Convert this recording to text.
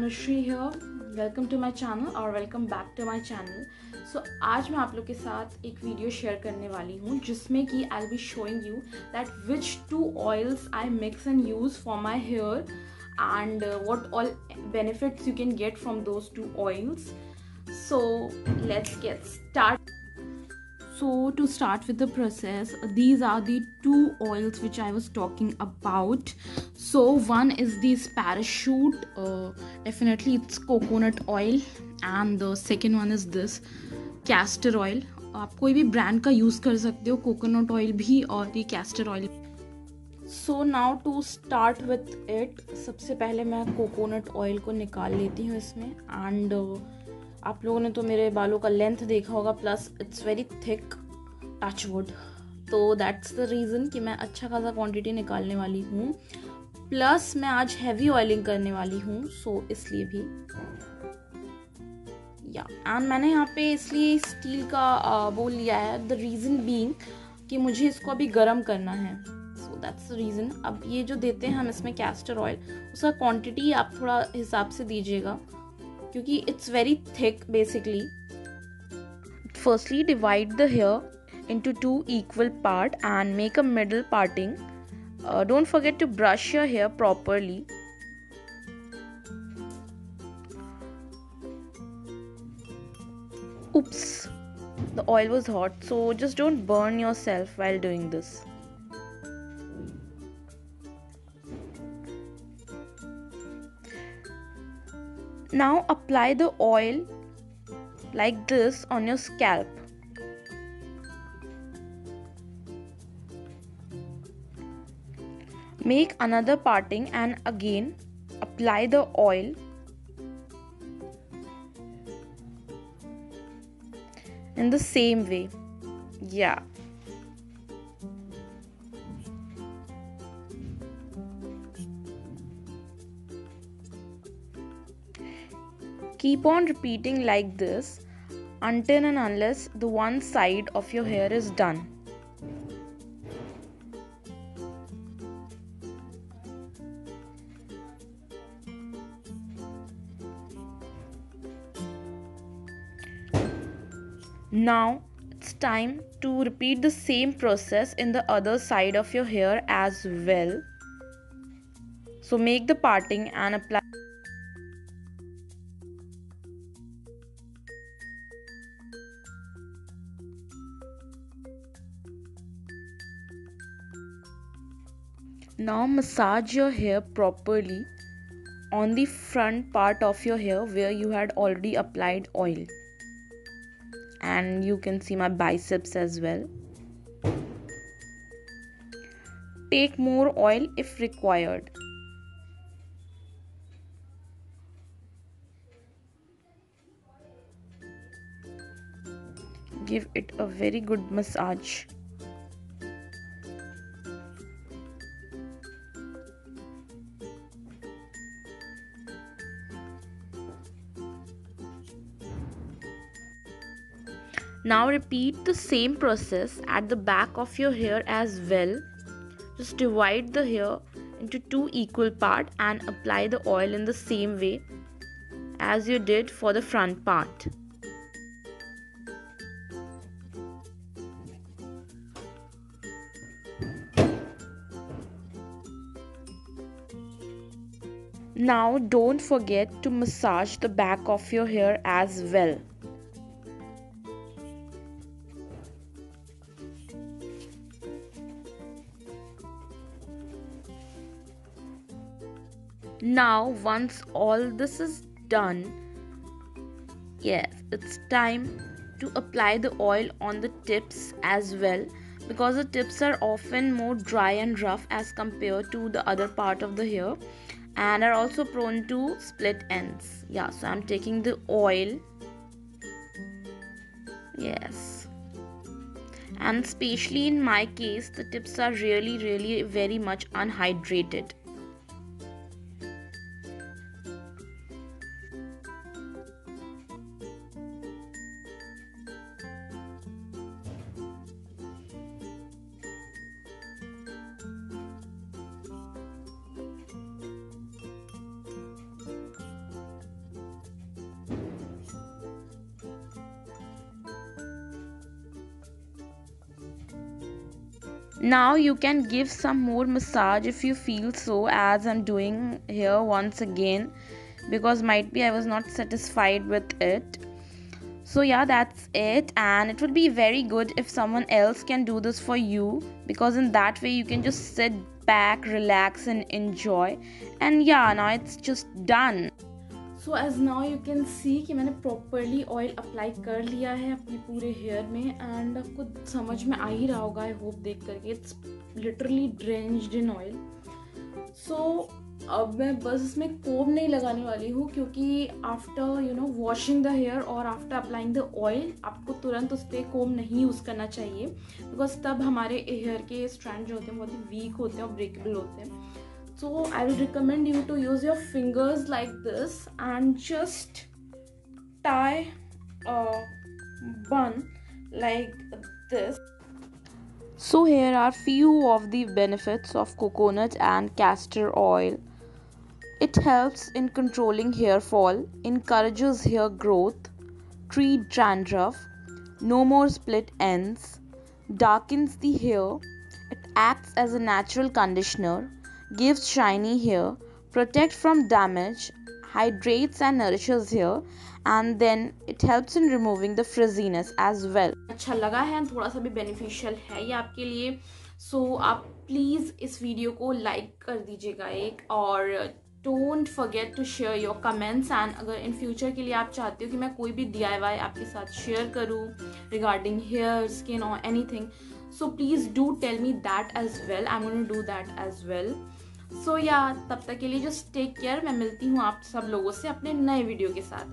अनुश्री है welcome to my channel और welcome back to my channel so आज मैं आप लोग के साथ एक वीडियो शेयर करने वाली हूँ, जिसमें कि I be showing you that which two oils I mix and use for my hair and what all benefits you can get from those two oils so let's get start so to start with the process these are the two oils which I was talking about so one is this parachute uh, definitely it's coconut oil and the second one is this castor oil. आप कोई भी brand का use कर सकते हो coconut oil भी और ये castor oil so now to start with it सबसे पहले मैं कोकोनट ऑयल को निकाल लेती हूँ इसमें एंड uh, आप लोगों ने तो मेरे बालों का लेंथ देखा होगा plus it's very thick touch wood तो दैट्स द रीज़न कि मैं अच्छा खासा क्वांटिटी निकालने वाली हूँ। प्लस मैं आज हैवी ऑयलिंग करने वाली हूँ सो इसलिए भी। या एंड मैंने यहाँ पे इसलिए स्टील का वो लिया है द रीज़न बीइंग कि मुझे इसको अभी गर्म करना है। सो दैट्स द रीज़न अब ये जो देते हैं हम इसमें कैस्टर ऑयल उसका क्वांटिटी आप थोड़ा हिसाब से दीजिएगा, क्योंकि it's very thick basically firstly divide the hair into two equal part and make a middle parting uh, don't forget to brush your hair properly. Oops the oil was hot so just don't burn yourself while doing this. Now apply the oil like this on your scalp make another parting and again apply the oil. In the same way. Yeah. Keep on repeating like this until and unless the one side of your hair is done Now it's time to repeat the same process in the other side of your hair as well. So make the parting and apply. Now massage your hair properly on the front part of your hair where you had already applied oil and you can see my biceps as well. Take more oil if required. Give it a very good massage Now repeat the same process at the back of your hair as well. Just divide the hair into two equal parts and apply the oil in the same way as you did for the front part. Now don't forget to massage the back of your hair as well. Now once all this is done yes it's time to apply the oil on the tips as well because the tips are often more dry and rough as compared to the other part of the hair and are also prone to split ends. Yeah so i'm taking the oil. Yes. And especially in my case the tips are really really very much unhydrated now you can give some more massage if you feel so as i'm doing here once again because might be i was not satisfied with it. So yeah that's it. And it would be very good if someone else can do this for you because in that way you can just sit back relax and enjoy. And yeah now it's just done so as now you can see कि मैंने properly oil apply कर लिया है अपने पूरे hair में and आपको समझ में आ ही रहा होगा आई होप देख करके it's literally drenched in oil so अब मैं बस इसमें कोम नहीं लगाने वाली हूँ क्योंकि after you know washing the hair और आफ्टर अप्लाइंग द ऑयल आपको तुरंत उस पर कोम नहीं यूज़ करना चाहिए। बिकॉज़ तब हमारे हेयर के स्ट्रैंड जो होते हैं, बहुत ही वीक होते हैं और ब्रेकेबल होते हैं। So i will recommend you to use your fingers like this and just tie a bun like this. So here are few of the benefits of coconut and castor oil. It helps in controlling hair fall encourages hair growth treat dandruff no more split ends darkens the hair it acts as a natural conditioner gives shiny hair, protect from damage, hydrates and nourishes hair and then it helps in removing the frizziness as well. अच्छा लगा है थोड़ा सा भी beneficial है ये आपके लिए। So, आप प्लीज़ इस वीडियो को लाइक कर दीजिएगा एक और don't forget to share your comments and अगर इन फ्यूचर के लिए आप चाहते हो कि मैं कोई भी डी आपके साथ शेयर करूँ रिगार्डिंग हेयर स्किन और anything so please do tell me that as well I am do that as well so yeah तब तक के लिए जस्ट टेक केयर मैं मिलती हूँ आप सब लोगों से अपने नए वीडियो के साथ.